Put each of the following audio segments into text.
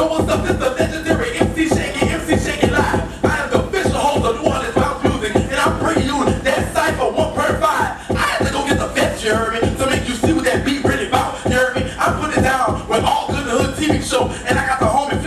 Know what's up? This the legendary MC Shaky, MC Shaky Live. I am the official host of New Orleans House Music, and I'm bringing you that cipher one per five. I had to go get the vets, you heard me, to make you see what that beat really about. You heard me? I put it down with all good hood TV show, and I got the homie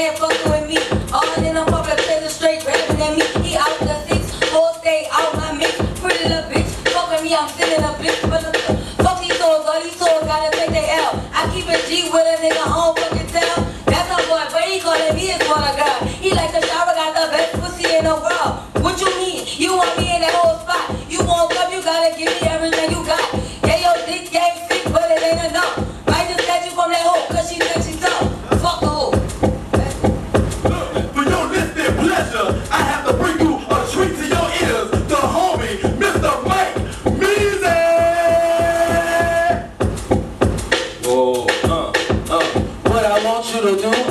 ain't fucking with me. All in the public places straight rapping at me. He out the six, whole stay out my mix. Pretty little bitch, fuck with me, I'm in a blitz. But look, fuck these souls, all these souls gotta take their L. I keep a G with a nigga on fucking tell. That's my boy, but he calling me his water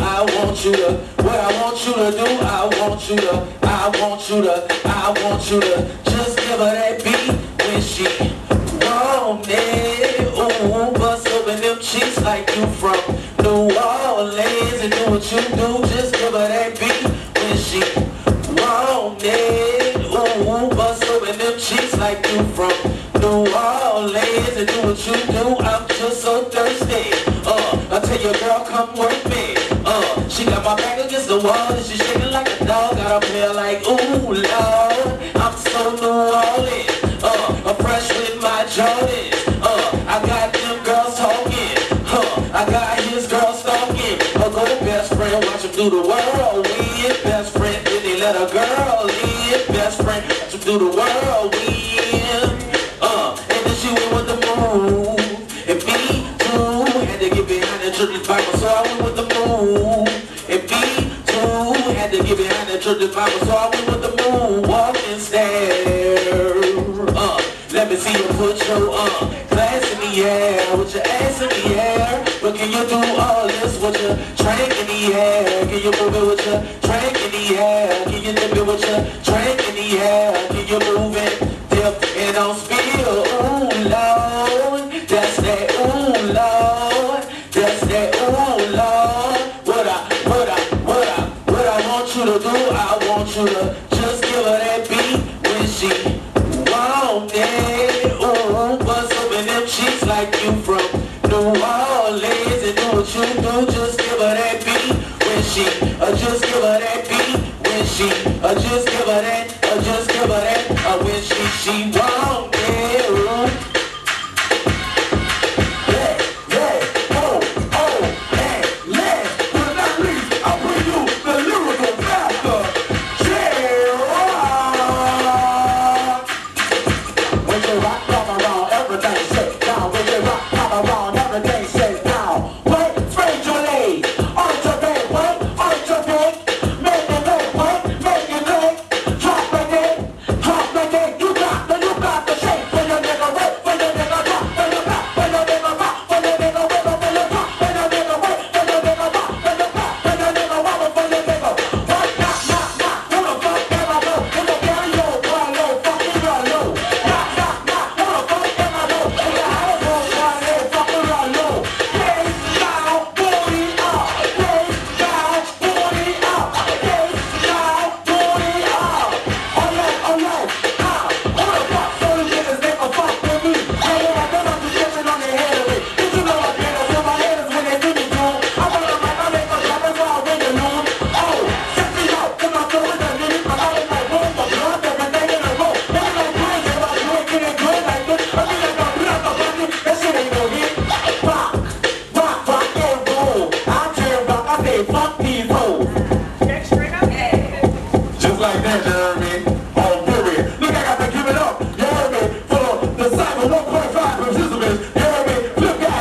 I want you to. What I want you to do, I want you to. I want you to. I want you to. Just give her that beat when she want it. Ooh, bust open them cheeks like you from New Orleans and do what you do. Just give her that beat when she want it. Ooh, bust open them cheeks like you from New Orleans and do what you do. I'm just so thirsty. Uh, I tell your girl, come work me. She got my back against the wall and she shaking like a dog. Got a feel like, ooh, Lord, I'm so New Orleans. Uh, I'm fresh with my Jordans. Uh, I got them girls talking. Huh, I got his girl stalking. Her go best friend, watch him do the world. We best friend, then they let a girl in. Best friend, watch him do the world. We uh, and then she went with the move. And me too, had to get behind the church's Bible, so I went with the the Bible, I went with the move. Walking stairs. Uh, let me see you put your uh, glass in the air, with your ass in the air. But can you do all this with your drink in the air? Can you move it with your drink in the air? Can you dip it with your drink in the air? Can you move it, dip, and don't spill? Ooh, Lord, that's that, ooh, Lord, that's that, ooh, Lord. do I want you to just give her that beat when she want it. Ooh, bust open them cheeks like you from New Orleans and do what you do. Just give her that beat when she, or just give her that beat when she, or just give her that, or just give her that, or when she, she.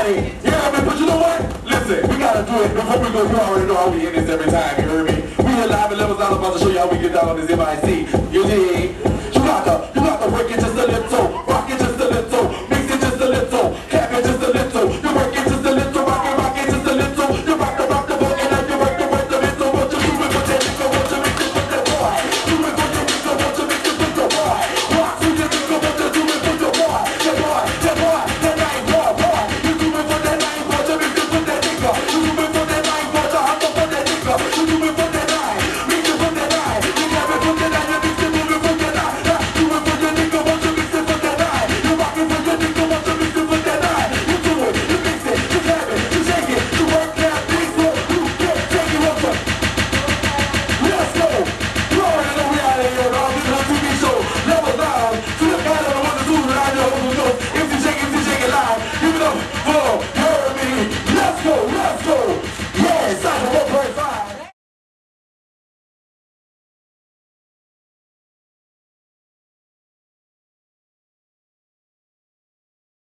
hey, yeah, man, but you know what? Listen, we gotta do it before we go. You already know how we end this every time, you heard me? We here live and levels all about to show you how we get down on this MIC. You dig?